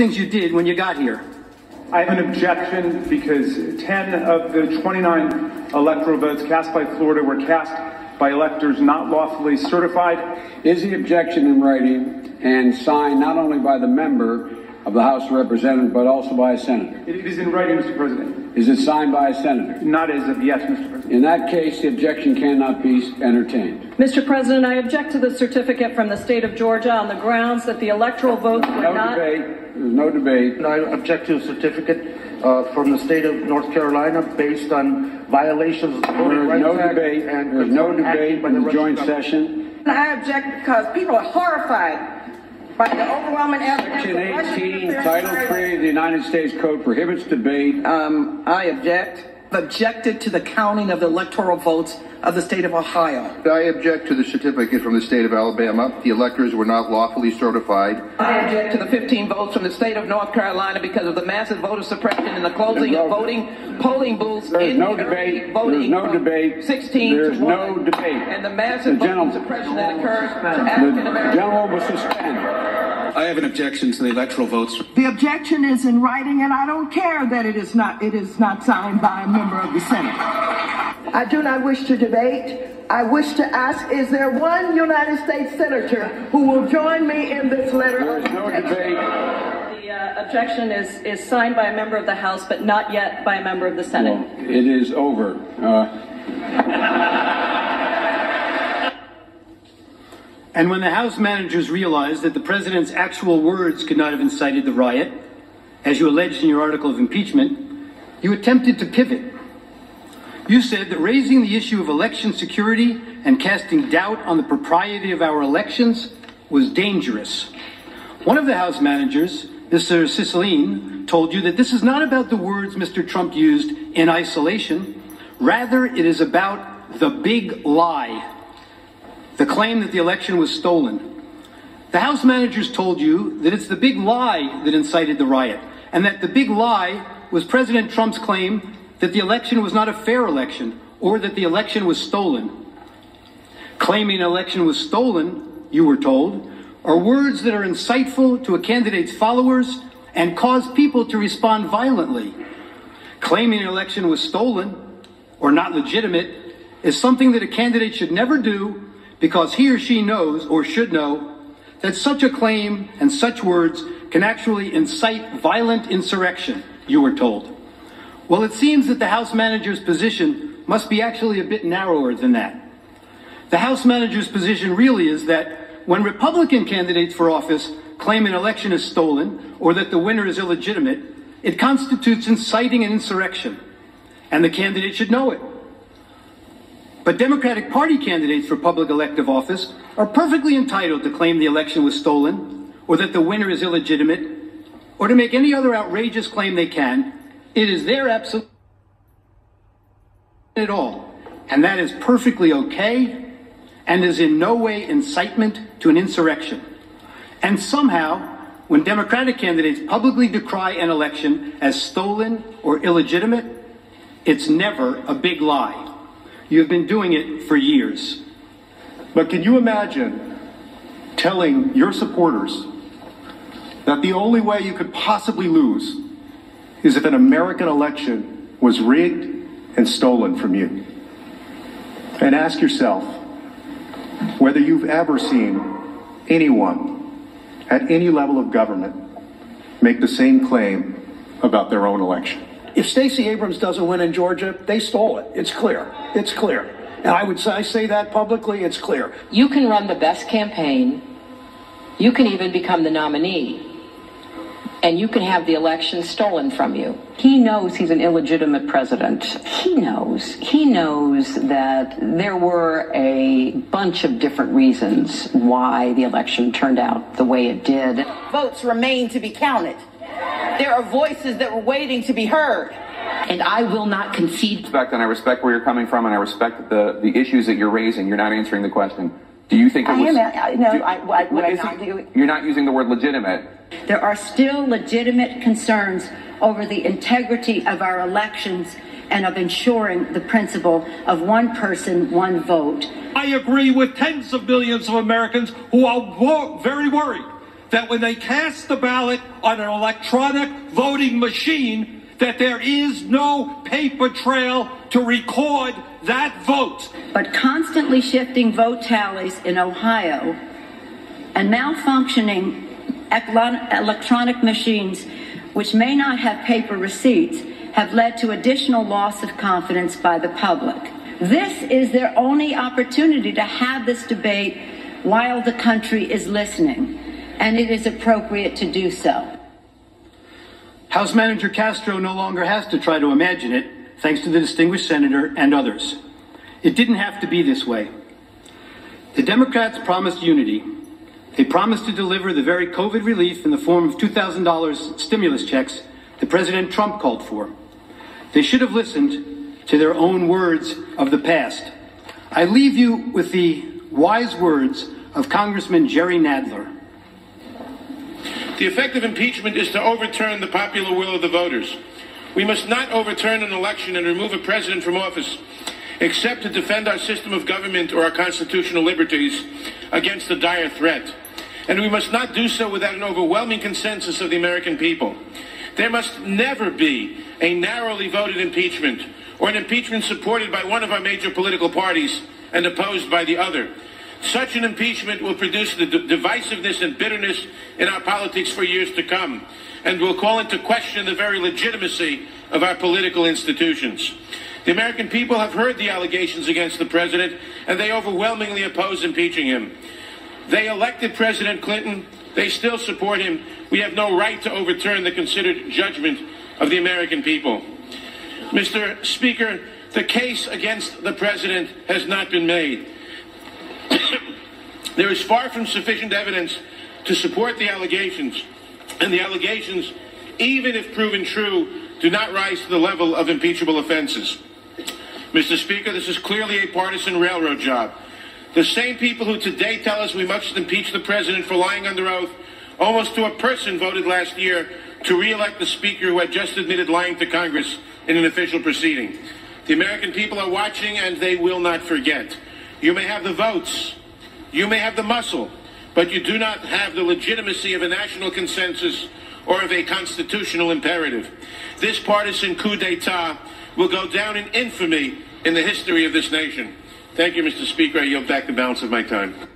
things you did when you got here. I have an objection because 10 of the 29 electoral votes cast by Florida were cast by electors not lawfully certified. Is the objection in writing and signed not only by the member of the House of Representatives, but also by a senator? It is in writing, Mr. President. Is it signed by a senator? Not as of yes, Mr. President. In that case, the objection cannot be entertained. Mr. President, I object to the certificate from the state of Georgia on the grounds that the electoral votes were No not. debate. There's no debate. And I object to the certificate uh, from the state of North Carolina based on violations of the Voting is Rights no Act debate. and There's no concerning debate action by in the Russian joint government. session. I object because people are horrified by the overwhelming evidence. Section 18. Title 3 of the United States Code prohibits debate. Um, I object. objected to the counting of the electoral votes of the state of Ohio. I object to the certificate from the state of Alabama. The electors were not lawfully certified. I object to the 15 votes from the state of North Carolina because of the massive voter suppression and the closing There's of voting polling booths There's in no early debate. voting There's no from debate. 16 There's to 1, no debate. and the massive The voter suppression that occurs to The African Americans. gentleman will suspend. I have an objection to the electoral votes. The objection is in writing, and I don't care that it is not it is not signed by a member of the Senate. I do not wish to debate. I wish to ask, is there one United States Senator who will join me in this letter? There is no debate. The uh, objection is, is signed by a member of the House, but not yet by a member of the Senate. It is over. Uh, And when the House managers realized that the president's actual words could not have incited the riot, as you alleged in your article of impeachment, you attempted to pivot. You said that raising the issue of election security and casting doubt on the propriety of our elections was dangerous. One of the House managers, Mr. Cicilline, told you that this is not about the words Mr. Trump used in isolation. Rather, it is about the big lie the claim that the election was stolen. The House managers told you that it's the big lie that incited the riot, and that the big lie was President Trump's claim that the election was not a fair election or that the election was stolen. Claiming an election was stolen, you were told, are words that are inciteful to a candidate's followers and cause people to respond violently. Claiming an election was stolen or not legitimate is something that a candidate should never do because he or she knows or should know that such a claim and such words can actually incite violent insurrection, you were told. Well, it seems that the House manager's position must be actually a bit narrower than that. The House manager's position really is that when Republican candidates for office claim an election is stolen or that the winner is illegitimate, it constitutes inciting an insurrection, and the candidate should know it. But Democratic Party candidates for public elective office are perfectly entitled to claim the election was stolen, or that the winner is illegitimate, or to make any other outrageous claim they can. It is their absolute at all. And that is perfectly okay and is in no way incitement to an insurrection. And somehow, when Democratic candidates publicly decry an election as stolen or illegitimate, it's never a big lie. You have been doing it for years. But can you imagine telling your supporters that the only way you could possibly lose is if an American election was rigged and stolen from you? And ask yourself whether you've ever seen anyone at any level of government make the same claim about their own election. If Stacey Abrams doesn't win in Georgia, they stole it. It's clear. It's clear. And I would say, I say that publicly, it's clear. You can run the best campaign. You can even become the nominee. And you can have the election stolen from you. He knows he's an illegitimate president. He knows. He knows that there were a bunch of different reasons why the election turned out the way it did. Votes remain to be counted. There are voices that were waiting to be heard. And I will not concede. Respect, and I respect where you're coming from, and I respect the, the issues that you're raising. You're not answering the question. Do you think it I was? am. I, no, do- I, I, what I'm is not doing. You're not using the word legitimate. There are still legitimate concerns over the integrity of our elections and of ensuring the principle of one person, one vote. I agree with tens of millions of Americans who are very worried that when they cast the ballot on an electronic voting machine, that there is no paper trail to record that vote. But constantly shifting vote tallies in Ohio and malfunctioning electronic machines, which may not have paper receipts, have led to additional loss of confidence by the public. This is their only opportunity to have this debate while the country is listening, and it is appropriate to do so. House Manager Castro no longer has to try to imagine it, thanks to the distinguished senator and others. It didn't have to be this way. The Democrats promised unity. They promised to deliver the very COVID relief in the form of $2,000 stimulus checks that President Trump called for. They should have listened to their own words of the past. I leave you with the wise words of Congressman Jerry Nadler. The effect of impeachment is to overturn the popular will of the voters. We must not overturn an election and remove a president from office except to defend our system of government or our constitutional liberties against a dire threat. And we must not do so without an overwhelming consensus of the American people. There must never be a narrowly voted impeachment or an impeachment supported by one of our major political parties and opposed by the other. Such an impeachment will produce the divisiveness and bitterness in our politics for years to come and will call into question the very legitimacy of our political institutions. The American people have heard the allegations against the president and they overwhelmingly oppose impeaching him. They elected President Clinton. They still support him. We have no right to overturn the considered judgment of the American people. Mr. Speaker, the case against the president has not been made. There is far from sufficient evidence to support the allegations, and the allegations, even if proven true, do not rise to the level of impeachable offenses. Mr. Speaker, this is clearly a partisan railroad job. The same people who today tell us we must impeach the president for lying under oath almost to a person voted last year to re-elect the speaker who had just admitted lying to Congress in an official proceeding. The American people are watching and they will not forget. You may have the votes, you may have the muscle, but you do not have the legitimacy of a national consensus or of a constitutional imperative. This partisan coup d'etat will go down in infamy in the history of this nation. Thank you, Mr. Speaker. I yield back the balance of my time.